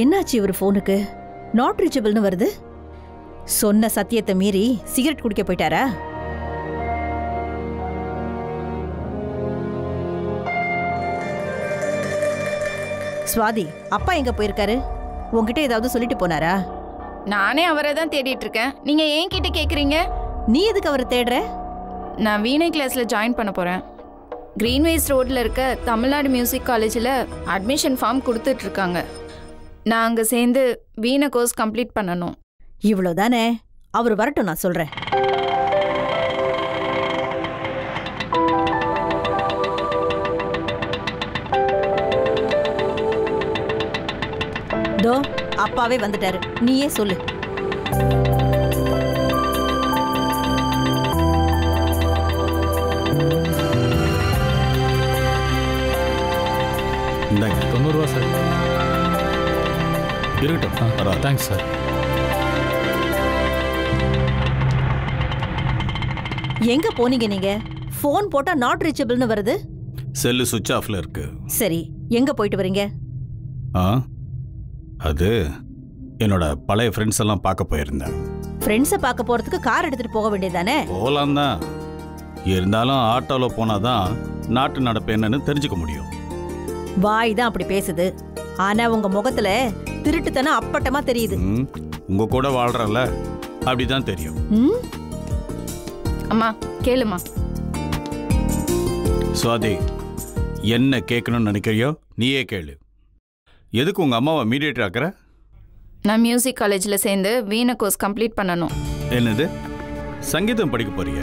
என்னாச்சு இவர் ஃபோனுக்கு நாட் ரீச்சபிள்னு வருது? சொன்ன சத்தியத்தை மீறி சிகரெட் குடிக்க போயிட்டாரா? சுவாதி அப்பா எங்க போயிருக்காரு? உன்கிட்ட ஏதாவது சொல்லிட்டு போனாரா? நானே அவரை தான் தேடிட்டு இருக்கேன். நீங்க ஏன் கிட்ட கேக்குறீங்க? நீ எதுக்கு அவரை தேடுற? நான் வீணை கிளாஸ்ல ஜாயின் பண்ண போறேன். கிரீன்வேஸ் ரோட்ல இருக்க தமிழ்நாடு மியூசிக் காலேஜில் அட்மிஷன் ஃபார்ம் கொடுத்துட்டு அங்கே சேர்ந்து வீணை கோர்ஸ் கம்ப்ளீட் பண்ணணும். இவ்வளவுதானே? அவர் வரட்டும் நான் சொல்றேன். தோ அப்பாவே வந்துட்டாரு. நீயே சொல்லு. இந்தாங்க. தொண்ணூறுரூவா சார். இருக்கட்டும். பரவாயில்ல. தேங்க்ஸ் சார் எங்க போனீங்க நீங்க? ஃபோன் போட்டா நாட் ரீச்சபிள்னு வருது. செல்லு சுவிட்ச் ஆஃப்ல இருக்கு. சரி எங்க போயிட்டு வரீங்க? ஆ அது என்னோட பழைய ஃப்ரெண்ட்ஸ் எல்லாம் பார்க்க போயிருந்தேன். ஃப்ரெண்ட்ஸை பார்க்க போறதுக்கு கார் எடுத்துட்டு போக வேண்டியதானே போகலாம் தான். இருந்தாலும் ஆட்டோவில் போனாதான் நாட்டு நடப்பு என்னன்னு தெரிஞ்சுக்க முடியும். வாய் தான் அப்படி பேசுது. ஆனா உங்க முகத்துல திருட்டுத்தனம் அப்பட்டமா தெரியுது. ம், உங்க கூட வாழ்றல அப்படிதான் தெரியும். ம்? அம்மா கேளுமா. சுவாதி என்ன கேட்கணும்னு நினைக்கிறியோ நீயே கேளு. எதுக்கு உங்க அம்மாவை மீடியேட்டர் ஆக்குற? நான் மியூசிக் காலேஜில் சேர்ந்து வீணை கோர்ஸ் கம்ப்ளீட் பண்ணணும். என்னது? சங்கீதம் படிக்க போறிய?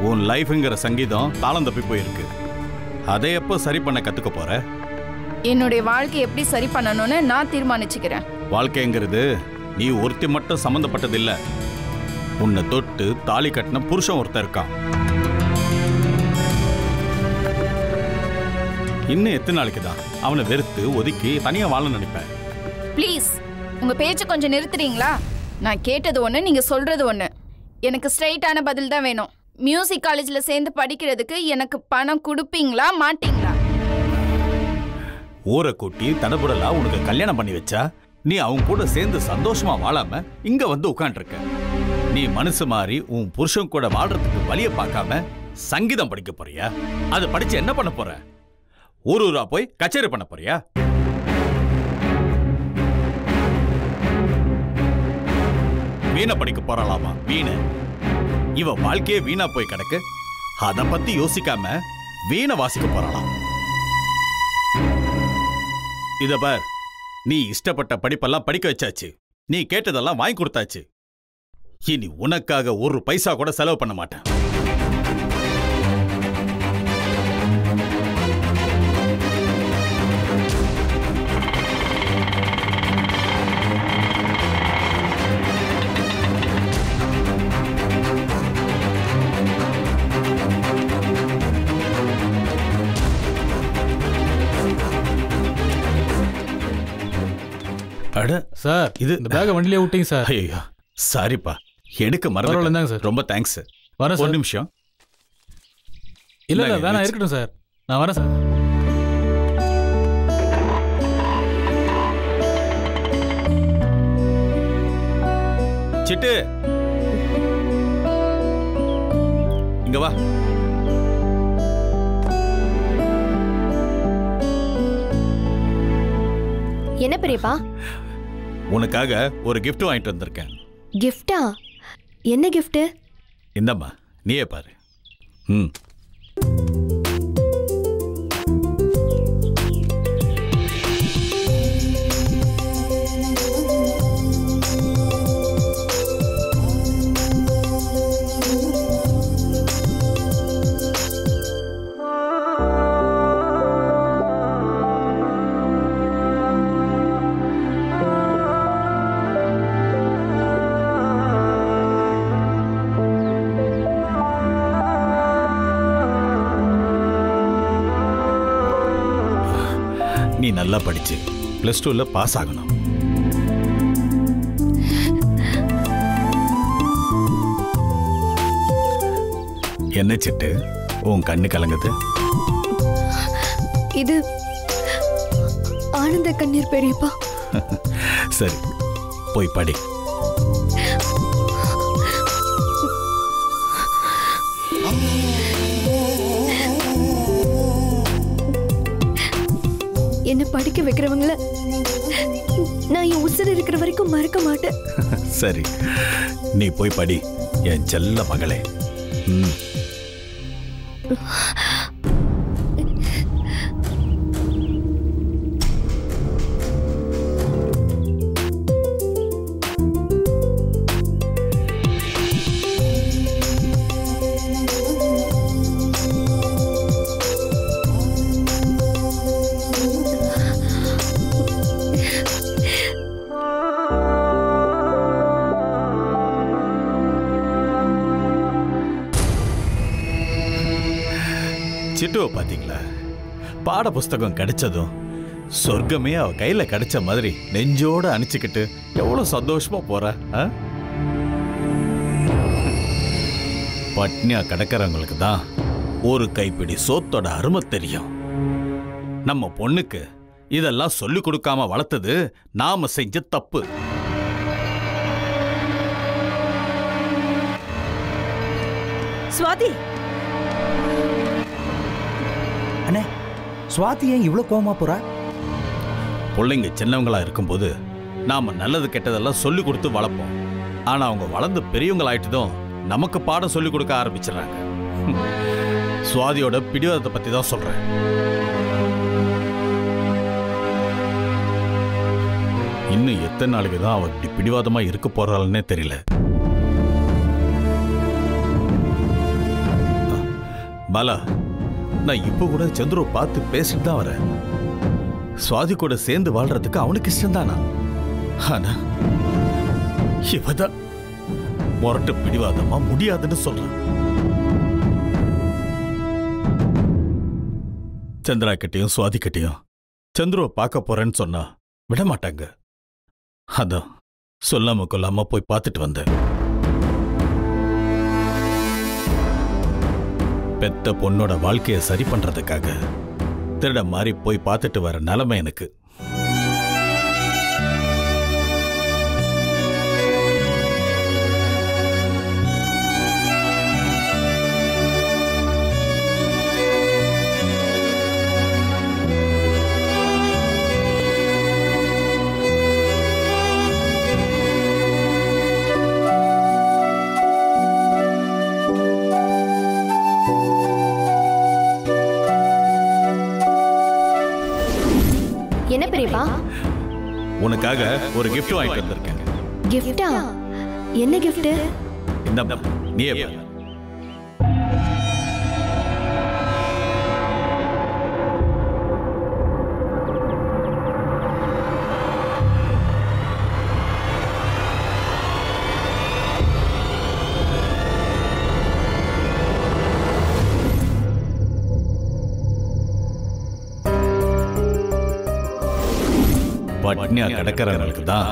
உன் லைஃப்ங்கிற சங்கீதம் தாளம் தப்பி போயிருக்கு. அதை எப்போ சரி பண்ண கத்துக்க போற? என்னுடைய வாழ்க்கையை எப்படி சரி பண்ணணும்னு நான் தீர்மானிச்சுக்கிறேன். வாழ்க்கைங்கிறது நீ ஒருத்தி மட்டும் சம்மந்தப்பட்டதில்ல உன்னை தொட்டு தாலி கட்டின புருஷன் ஒருத்தன் இருக்கான். இன்னும் எத்தனை நாளைக்கு தான்? அவனை வெறுத்து ஒதுக்கி தனியா வாழ நினைப்பேன். ப்ளீஸ் உங்க பேச்சை கொஞ்சம் நிறுத்துறீங்களா? நான் கேட்டது ஒன்று நீங்க சொல்றது ஒன்று எனக்கு ஸ்ட்ரைட்டான பதில் தான் வேணும். மியூசிக் காலேஜில் சேர்ந்து படிக்கிறதுக்கு எனக்கு பணம் கொடுப்பீங்களா மாட்டீங்களா? ஊரை கூட்டி தடபுடலா உனக்கு கல்யாணம் பண்ணி வச்சா? நீ அவங்க கூட சேர்ந்து சந்தோஷமா வாழாம இங்க வந்து உட்காந்துருக்க நீ மனசு மாறி உன் புருஷன் கூட வாழ்றதுக்கு வழிய பார்க்காம சங்கீதம் படிக்க போறியா? அதை படிச்சு என்ன பண்ண போற? ஊர் ஊரா போய் கச்சேரி பண்ண போறியா? வீணை படிக்க போறாளாமா? வீணை இவ வாழ்க்கையே வீணா போய் கிடக்கு. அத பத்தி யோசிக்காம வீணை வாசிக்க போறாளாம். இத பார். நீ இஷ்டப்பட்ட படிப்பெல்லாம் படிக்க வச்சாச்சு. நீ கேட்டதெல்லாம் வாங்கி கொடுத்தாச்சு. இனி உனக்காக ஒரு பைசா கூட செலவு பண்ண மாட்டேன். சார் இது இந்த பேக்கை வண்டியிலே விட்டீங்க சார். ஐயோ சாரிப்பா. எடுக்க பரவாயில்ல, மறந்து இந்தாங்க சார். ரொம்ப தேங்க்ஸ் வரேன் ஒரு சார். நிமிஷம். இல்ல இல்ல வேணாம். இருக்கட்டும் சார். நான் வரேன் சார். சிட்டு. இங்க வா. என்ன பெரியப்பா? உனக்காக ஒரு gift வாங்கிட்டு வந்திருக்கேன். கிஃப்டா என்ன கிஃப்ட் இந்தம்மா நீயே பாரு. ம். நல்லா படிச்சு ப்ளஸ் டூவில் பாஸ் ஆகணும். என்ன சிட்டு? உன் கண்ணு கலங்குது? இது ஆனந்த கண்ணீர் பெரியப்பா. சரி போய் படி. என்ன படிக்க வைக்கிறவங்கள நான் என் உசுர் இருக்கிற வரைக்கும் மறக்க மாட்டேன். சரி நீ போய் படி. என் செல்ல மகளே. ம். பாட புஸ்தகம் கிடைச்சதும் சொர்க்கமே அவ கையில கிடைச்ச மாதிரி நெஞ்சோட அணிச்சுக்கிட்டு எவ்வளவு சந்தோஷமா போற ஆ? பட்னியா கிடக்கிறவங்களுக்கு தான் ஒரு கைப்பிடி சோத்தோட அருமை தெரியும். நம்ம பொண்ணுக்கு இதெல்லாம் சொல்லி கொடுக்காம வளர்த்தது நாம செஞ்ச தப்பு. சுவாதி! அண்ணே சுவாதி ஏன் இவ்வளோ கோவமா போறா? பிள்ளைங்க சின்னவங்களா இருக்கும்போது நாம் நல்லது கெட்டதெல்லாம் சொல்லி கொடுத்து வளர்ப்போம். ஆனால் அவங்க வளர்ந்து பெரியவங்களாயிட்டதும் நமக்கு பாடம் சொல்லி கொடுக்க ஆரம்பிச்சிடுறாங்க. சுவாதியோட பிடிவாதத்தை பற்றி தான் சொல்கிறேன் இன்னும் எத்தனை நாளைக்கு தான் அவள் இப்படி பிடிவாதமாக இருக்க போகிறாள்னே தெரியல. பாலா நான் இப்போ கூட சந்துரு பார்த்து பேசிட்டு தான் வரேன். சுவாதி கூட சேர்ந்து வாழ்றதுக்கு அவனுக்கு இஷ்டம்தானா? ஆனா இவதான் முரட்டு பிடிவாதமா முடியாதுன்னு சொல்றான். சந்திரா கிட்டையும் சுவாதி கிட்டையும் சந்துருவை பார்க்க போறேன்னு சொன்னா விட மாட்டாங்க அதான் சொல்லாம கொல்லாம போய் பார்த்துட்டு வந்தேன். பெத்த பொண்ணோட வாழ்க்கையை சரி பண்றதுக்காக திருட மாதிரி போய் பார்த்துட்டு வர நிலைமை எனக்கு. உனக்காக ஒரு gift வாங்கிட்டு வந்திருக்கேன். கிஃப்டா என்ன கிஃப்ட் இந்த நீயே பட்னியா கிடக்கிறவங்களுக்கு தான்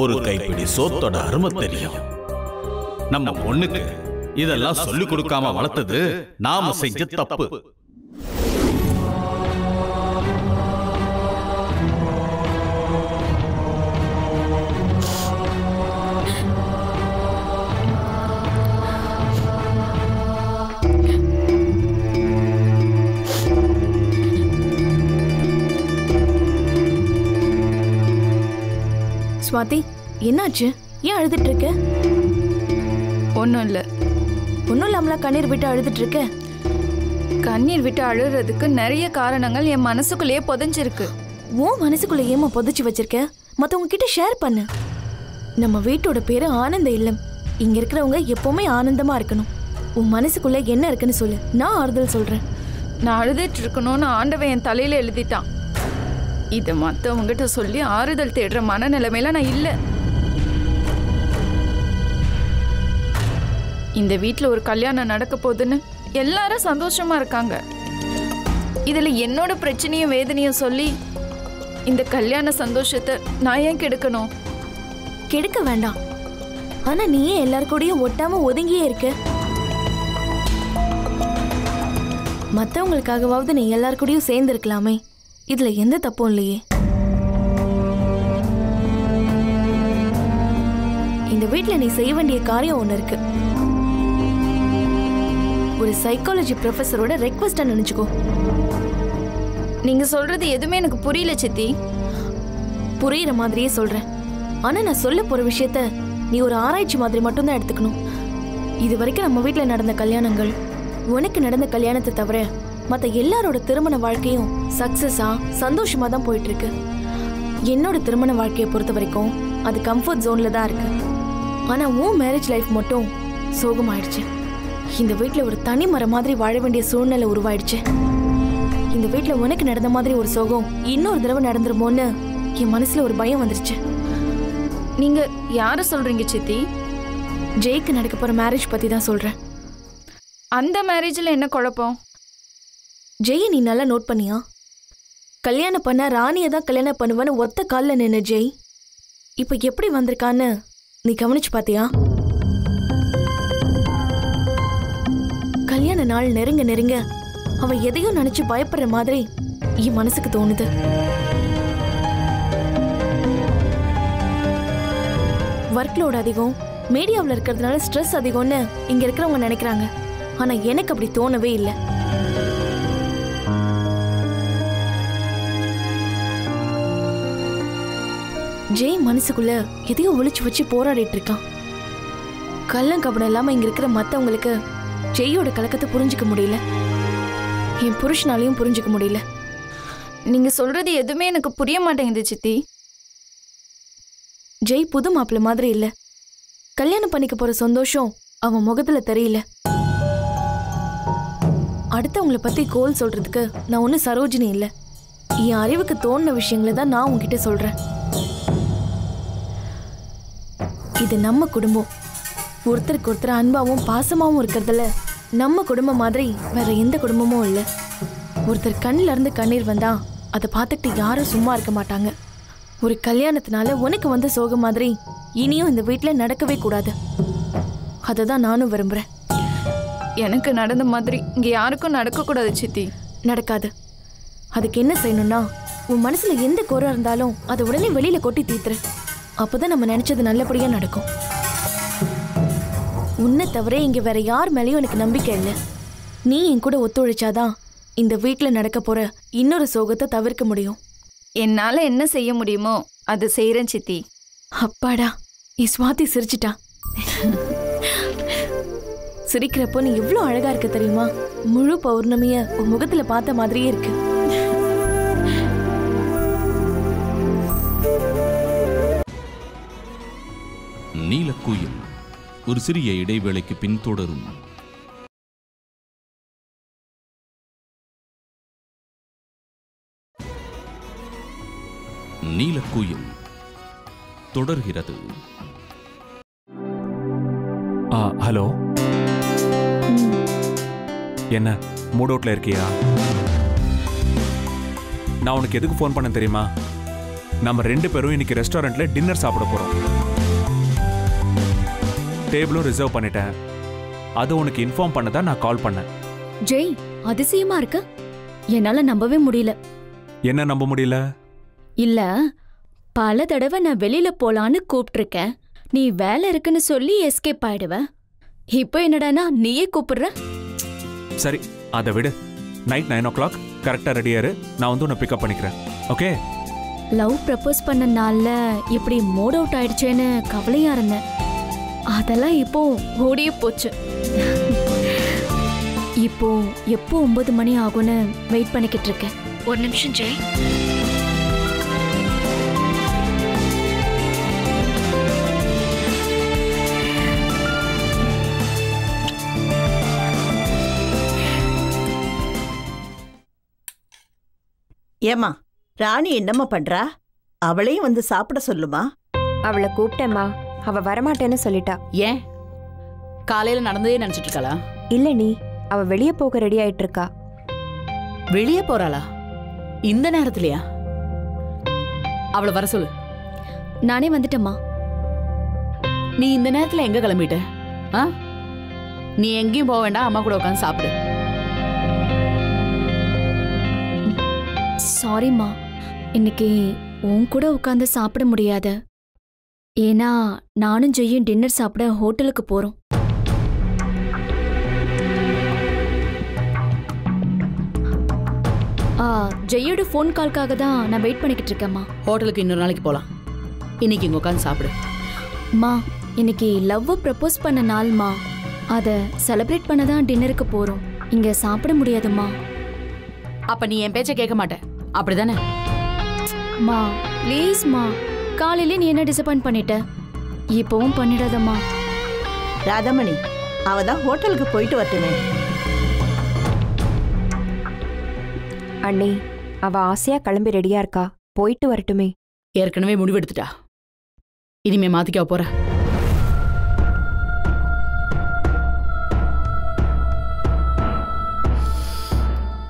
ஒரு கைப்பிடி சோத்தோட அருமை தெரியும். நம்ம பொண்ணுக்கு இதெல்லாம் சொல்லிக் கொடுக்காம வளர்த்தது நாம செஞ்ச தப்பு. ஸ்வாதி என்னாச்சு? ஏன் அழுதுட்டு இருக்க ஒன்றும் இல்லை ஒன்றும் இல்லாமல கண்ணீர் விட்டு அழுதுட்டு இருக்க கண்ணீர் விட்டு அழுறதுக்கு நிறைய காரணங்கள் என் மனசுக்குள்ளேயே புதைஞ்சிருக்கு. உன் மனசுக்குள்ள ஏமா புதைச்சு வச்சிருக்க? மத்தவங்க கிட்ட ஷேர் பண்ணு. நம்ம வீட்டோட பேரு ஆனந்த இல்லம். இங்க இருக்கிறவங்க எப்பவுமே ஆனந்தமா இருக்கணும். உன் மனசுக்குள்ள என்ன இருக்குன்னு சொல்லு. நான் ஆறுதல் சொல்றேன். நான் அழுதுட்டு இருக்கணும்னு ஆண்டவன் என் தலையில எழுதிட்டான். இதை மற்றவங்ககிட்ட சொல்லி ஆறுதல் தேடுற மனநிலைமையில நான் இல்லை. இந்த வீட்டில் ஒரு கல்யாணம் நடக்க போகுதுன்னு எல்லாரும் சந்தோஷமா இருக்காங்க. இதுல என்னோட பிரச்சனையும் வேதனையும் சொல்லி இந்த கல்யாண சந்தோஷத்தை நான் ஏன் கெடுக்கணும்? கெடுக்க வேண்டாம். ஆனா நீயே எல்லார் கூடயும் ஒட்டாம ஒதுங்கியே இருக்க. மற்றவங்களுக்காகவாவது நீ எல்லார் கூடயும் சேர்ந்து இருக்கலாமே இதில் எந்த தப்பும் இல்லையே. இந்த வீட்டில் நீ செய்ய வேண்டிய காரியம் ஒன்று இருக்கு. ஒரு சைக்காலஜி ப்ரொஃபஸரோட ரெக்வஸ்ட நினைச்சுக்கோ. நீங்க சொல்றது எதுவுமே எனக்கு புரியல சித்தி. புரியுற மாதிரியே சொல்றேன். ஆனா நான் சொல்ல போற விஷயத்த நீ ஒரு ஆராய்ச்சி மாதிரி மட்டும்தான் எடுத்துக்கணும். இது வரைக்கும் நம்ம வீட்டில் நடந்த கல்யாணங்கள் உனக்கு நடந்த கல்யாணத்தை தவிர மத்த எல்லாரோட திருமண வாழ்க்கையும் சக்சஸா சந்தோஷமா தான் போயிட்டு இருக்கு என்னோட திருமண வாழ்க்கையை பொறுத்த வரைக்கும் அது கம்ஃபர்ட் ஜோன்ல தான் இருக்கு. ஆனா உன் மேரேஜ் லைஃப் மட்டும் சோகமாயிடுச்சு. இந்த வீட்டில் ஒரு தனி மரம் மாதிரி வாழ வேண்டிய சூழ்நிலை உருவாயிடுச்சு. இந்த வீட்டில் உனக்கு நடந்த மாதிரி ஒரு சோகம் இன்னொரு தடவை நடந்துருமோன்னு என் மனசுல ஒரு பயம் வந்துருச்சு. நீங்க யார சொல்றீங்க சித்தி? ஜெய்க்கு நடக்க போற மேரேஜ் பத்தி தான் சொல்றேன். அந்த மேரேஜ்ல என்ன குழப்பம்? ஜெயை நீ நல்லா நோட் பண்ணியா? கல்யாணம் பண்ண ராணியை தான் கல்யாணம் பண்ணுவேன்னு ஒத்த காலில் நின்று ஜெய். இப்போ எப்படி வந்திருக்கான்னு நீ கவனிச்சு பார்த்தியா? கல்யாண நாள் நெருங்க நெருங்க அவ எதையும் நினைச்சு பயப்படுற மாதிரி என் மனசுக்கு தோணுது. ஒர்க்லோடு அதிகம் மீடியாவில் இருக்கிறதுனால ஸ்ட்ரெஸ் அதிகம்னு இங்கே இருக்கிறவங்க நினைக்கிறாங்க. ஆனால் எனக்கு அப்படி தோணவே இல்லை. ஜெய் மனசுக்குள்ள எதையோ ஒளிச்சு வச்சு போராடிட்டு இருக்கான். கள்ளம் கபடம் இல்லாம இங்க இருக்கிற மத்தவங்களுக்கு ஜெய்யோட கலக்கத்தை புரிஞ்சுக்க முடியல. என் புருஷனாலையும் புரிஞ்சுக்க முடியல. நீங்க சொல்றது எதுவுமே எனக்கு புரிய மாட்டேங்குது சித்தி. ஜெய் புது மாப்பிள்ள மாதிரி இல்ல. கல்யாணம் பண்ணிக்க போற சந்தோஷம் அவன் முகத்துல தெரியல. அடுத்தவங்கள பத்தி கோல் சொல்றதுக்கு நான் ஒன்னும் சரோஜினி இல்ல. என் அறிவுக்கு தோணுன விஷயங்களை தான் நான் உன்கிட்ட சொல்றேன். இது நம்ம குடும்பம். ஒருத்தருக்கு ஒருத்தர் அன்பாவும் பாசமாவும் இருக்கிறதுல நம்ம குடும்பம் மாதிரி வேற எந்த குடும்பமும் இல்ல. ஒருத்தர் கண்ணுல இருந்து கண்ணீர் வந்தா அதை பார்த்துக்கிட்டு யாரும் சும்மா இருக்க மாட்டாங்க. ஒரு கல்யாணத்தினால உனக்கு வந்த சோகம் மாதிரி இனியும் இந்த வீட்ல நடக்கவே கூடாது. அதை தான் நானும் விரும்புறேன். எனக்கு நடந்த மாதிரி இங்க யாருக்கும் நடக்க கூடாது சித்தி. நடக்காது. அதுக்கு என்ன செய்யணும்னா உன் மனசுல எந்த குறை இருந்தாலும் அதை உடனே வெளியில கொட்டி தீத்துரு. அப்பதான் நம்ம நினைச்சது நல்லபடியா நடக்கும். உன்னை தவிர இங்க வேற யார் மேலேயும் எனக்கு நம்பிக்கை இல்லை. நீ என் கூட ஒத்துழைச்சாதான் இந்த வீட்ல நடக்க போற இன்னொரு சோகத்தை தவிர்க்க முடியும். என்னால என்ன செய்ய முடியுமோ அது செய்யறேன் சித்தி. அப்பாடா என் சுவாதி சிரிச்சிட்டா. சிரிக்கிறப்போ நீ எவ்வளவு அழகா இருக்க தெரியுமா? முழு பௌர்ணமிய உன் முகத்துல பார்த்த மாதிரியே இருக்கு. குயில். ஒரு சிறிய இடைவேளைக்கு பின் தொடரும். நீலக்குயில் தொடர்கிறது. ஆ ஹலோ? என்ன மூட் அவுட்ல இருக்கியா? நான் உனக்கு எதுக்கு ஃபோன் பண்ண தெரியுமா? நம்ம ரெண்டு பேரும் இன்னைக்கு ரெஸ்டாரண்ட்ல டின்னர் சாப்பிட போறோம். டேபிளும் ரிசர்வ் பண்ணிட்டேன். அது உனக்கு இன்ஃபார்ம் பண்ண தான் நான் கால் பண்ணேன். ஜெய் அதிசயமா இருக்கு. என்னால நம்பவே முடியல. என்ன நம்ப முடியல? இல்ல பல தடவை நான் வெளியில போலான்னு கூப்பிட்டிருக்கேன் நீ வேலை இருக்குன்னு சொல்லி எஸ்கேப் ஆயிடுவ. இப்போ என்னடானா நீயே கூப்பிடுற? சரி அதை விடு. நைட் நைன் ஓ கிளாக் கரெக்டாக ரெடியாரு நான் வந்து உன்னை பிக்கப் பண்ணிக்கிறேன். ஓகே? லவ் ப்ரப்போஸ் பண்ண நாள்ல இப்படி மூட் அவுட் ஆயிடுச்சேன்னு கவலையா இருந்தேன். அதெல்லாம் இப்போ ஓடியே போச்சு. இப்போ எப்போ ஒன்பது மணி ஆகும்னு வெயிட் பண்ணிக்கிட்டு இருக்கேன். ஒரு நிமிஷம் ஜெய். ஏம்மா ராணி என்னம்மா பண்றா? அவளையும் வந்து சாப்பிட சொல்லுமா? அவளை கூப்பிட்டேம்மா. அவ வரமாட்டேன்னு சொல்லிட்டா. ஏன்? காலையில நடந்ததே நினைச்சிட்டு இருக்காளா இல்ல நீ அவ வெளியே போக ரெடி ஆயிட்டு இருக்கா வெளியே போறாளா? இந்த நேரத்துலயா? அவளை வர சொல்லு. நானே வந்துட்டேம்மா. நீ இந்த நேரத்துல எங்க கிளம்பிட்ட? ஆ? நீ எங்கேயும் போக வேண்டாம் அம்மா கூட உட்காந்து சாப்பிடு. சாரிம்மா இன்னைக்கு உன் கூட உட்காந்து சாப்பிட முடியாது. ஏன்னா நானும் ஜெய்யும் டின்னர் சாப்பிட ஹோட்டலுக்கு போறோம். ஆ ஜெய்யோட ஃபோன் கால்க்காக தான் நான் வெயிட் பண்ணிக்கிட்டு இருக்கேம்மா ஹோட்டலுக்கு இன்னொரு நாளைக்கு போலாம். இன்னைக்கு இங்க உட்காந்து சாப்பிடு. மா இன்னைக்கு லவ் ப்ரப்போஸ் பண்ண நாள்மா அதை செலிப்ரேட் பண்ண தான் டின்னருக்கு போறோம். இங்க சாப்பிட முடியாதும்மா அப்ப நீ என் பேச்ச கேட்க மாட்ட. அப்படிதானே? மா ப்ளீஸ்மா காலையில நீ என்ன டிசப்பாயிண்ட் பண்ணிட்ட? இப்பவும் பண்ணிடாதம்மா. ராதமணி அவ தான் ஹோட்டலுக்கு போயிட்டு வரட்டுமே. அண்ணி அவ ஆசையா கிளம்பி ரெடியா இருக்கா? போயிட்டு வரட்டுமே. ஏற்கனவே முடிவெடுத்துட்டா. இனிமே மாத்திக்க போற?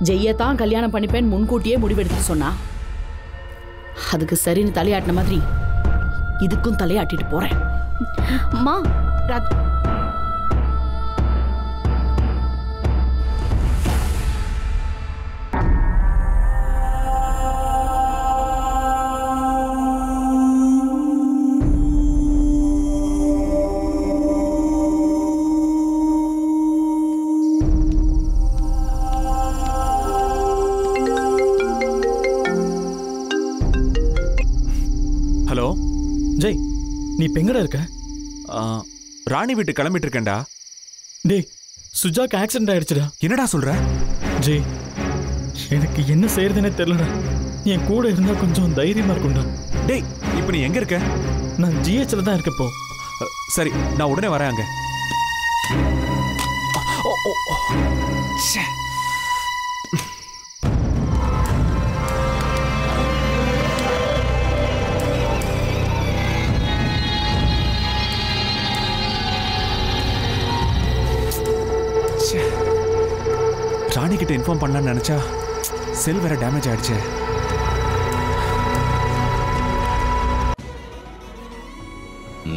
ஜெய்யத்தான் கல்யாணம் பண்ணிப்பேன் முன்கூட்டியே முடிவெடுத்து சொன்னா. அதுக்கு சரின்னு தலையாட்டின மாதிரி இதுக்கும் தலையாட்டிட்டு போறேன். மா நீ இப்ப எங்கடா இருக்க? ஆ, ராணி வீட்டு கிளம்பிட்டு இருக்கேன்டா டேய் சுஜாக்கு ஆக்சிடென்ட் ஆயிடுச்சுடா. என்னடா சொல்ற? ஜெய் எனக்கு என்ன செய்யறதுனே தெரியலடா. என் கூட இருந்தா கொஞ்சம் தைரியமா இருக்கும்டா. டேய் இப்போ நீ எங்க இருக்க? நான் ஜிஹெச்ல தான் இருக்க இப்போ அ, சரி நான் உடனே வரேன் அங்க. ஓ, ஓ, கிட்ட இன்ஃபார்ம் பண்ணலாம்னு நினைச்சா செல் வேற டேமேஜ் ஆயிடுச்சு.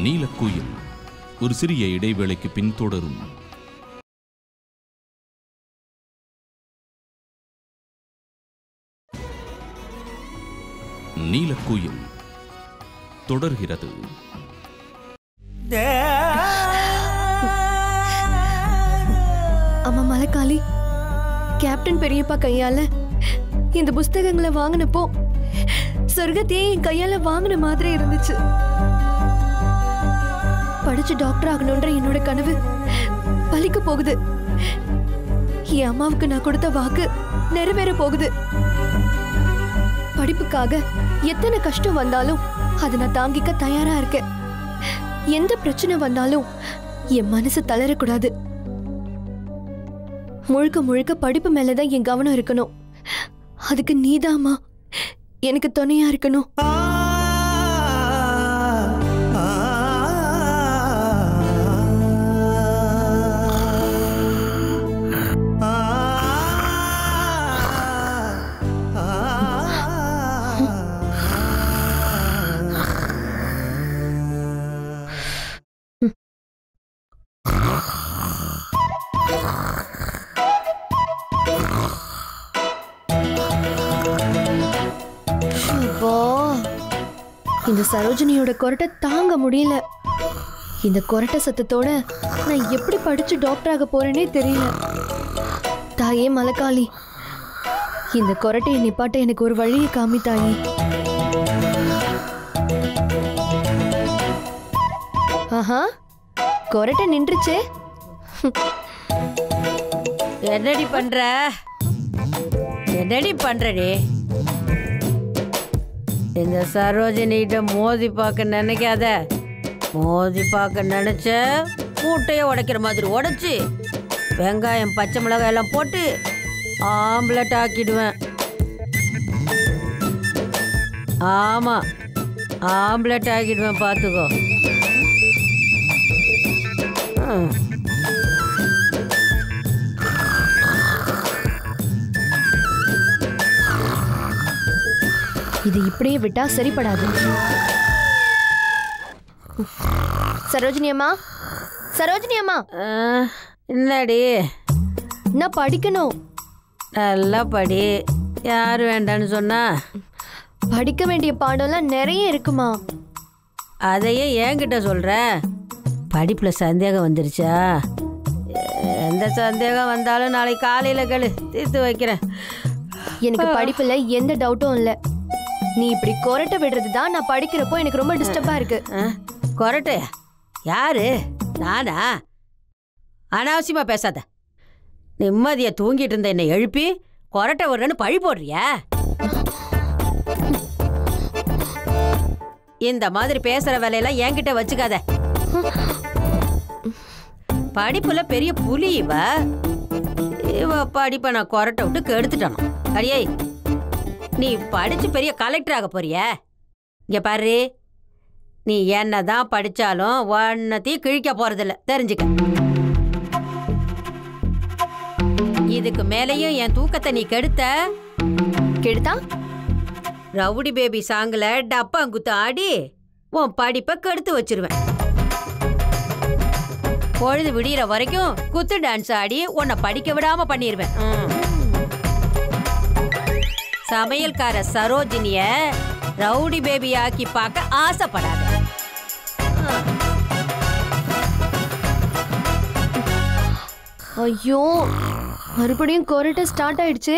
நீலக்குயில் ஒரு சிறிய இடைவேளைக்கு பின் தொடரும். நீலக்குயில் தொடர்கிறது. அம்மா மலைக்காளி. கேப்டன் பெரியப்பா கையால இந்த புஸ்தகங்களை வாங்கினப்போ சொர்க்கத்தையே என் கையால வாங்கின மாதிரி இருந்துச்சு. படிச்சு டாக்டர் ஆகணுன்ற என்னோட கனவு பலிக்க போகுது. என் அம்மாவுக்கு நான் கொடுத்த வாக்கு நிறைவேற போகுது. படிப்புக்காக எத்தனை கஷ்டம் வந்தாலும் அதை நான் தாங்கிக்க தயாரா இருக்கேன். எந்த பிரச்சனை வந்தாலும் என் மனசு தளரக்கூடாது. முழுக்க முழுக்க படிப்பு மேலதான் என் கவனம் இருக்கணும். அதுக்கு நீதாம்மா. எனக்கு துணையா இருக்கணும். சரோஜினியோட கொரட்டை தாங்க முடியல. இந்த கொரட்டை சத்தத்தோட நான் எப்படி படிச்சு டாக்டர் ஆக போறேனே தெரியல. தாயே மலக்காளி இந்த கொரட்டையை நிப்பாட்ட எனக்கு ஒரு வழியை காமி தாயே. ஆஹா கொரட்டை நின்றுச்சே. என்னடி பண்ற? என்னடி பண்றடி? இந்த சரோஜினிகிட்ட மோதி பார்க்க நினைக்காத. மோதி பார்க்க நினைச்ச மூட்டையை உடைக்கிற மாதிரி உடைச்சி வெங்காயம் பச்சை மிளகாய் எல்லாம் போட்டு ஆம்லெட் ஆக்கிடுவேன். ஆமா ஆம்லெட் ஆக்கிடுவேன் பார்த்துக்கோ. ஆ. இது இப்படியே விட்டா சரிப்படாது. சரோஜினி அம்மா? சரோஜினி அம்மா? என்னடி? நான் படிக்கணும்? நல்லா படி. யார் வேண்டான்னு சொன்னா? படிக்க வேண்டிய பாடம்லாம் நிறைய இருக்குமா? அதையே என்கிட்ட சொல்ற. படிப்பில் சந்தேகம் வந்துருச்சா? எந்த சந்தேகம் வந்தாலும் நாளைக்கு காலையில் கேளு. தீர்த்து வைக்கிறேன். எனக்கு படிப்புல எந்த டவுட்டும் இல்ல. நீ இப்படி கொரட்டை விடுறது தான் நான் படிக்கிறப்போ எனக்கு ரொம்ப டிஸ்டர்பா இருக்கு. கொரட்டையா யாரு? நானா? அனாவசியமா பேசாத. நிம்மதியை தூங்கிட்டு இருந்த என்னை எழுப்பி கொரட்டை விடுறேன்னு பழி போடுறியா? இந்த மாதிரி பேசுற வேலையெல்லாம் என்கிட்ட வச்சுக்காத. படிப்புல பெரிய புலி இவ. இவ படிப்பை நான் கொரட்டை விட்டு கெடுத்துட்டானோ அடியே நீ படிச்சு பெரிய கலெக்டர் ஆக போறிய? இங்க பாரு. நீ என்னதான் படிச்சாலும் ஒன்னத்தையும் கிழிக்க போறதில்ல. தெரிஞ்சுக்க. இதுக்கு மேலேயும் என் தூக்கத்தை நீ கெடுத்த? கெடுத்தா? ரவுடி பேபி சாங்ல டப்பாங்குத்து ஆடி உன் படிப்பை கெடுத்து வச்சிருவேன். பொழுது விடியற வரைக்கும் குத்து டான்ஸ் ஆடி உன்னை படிக்க விடாம பண்ணிடுவேன் ம். சமையல்கார சரோஜினிய ரவுடி பேபி ஆக்கி பார்க்க ஆசைப்படாத. ஐயோ மறுபடியும் கொரட்டை ஸ்டார்ட் ஆயிடுச்சு.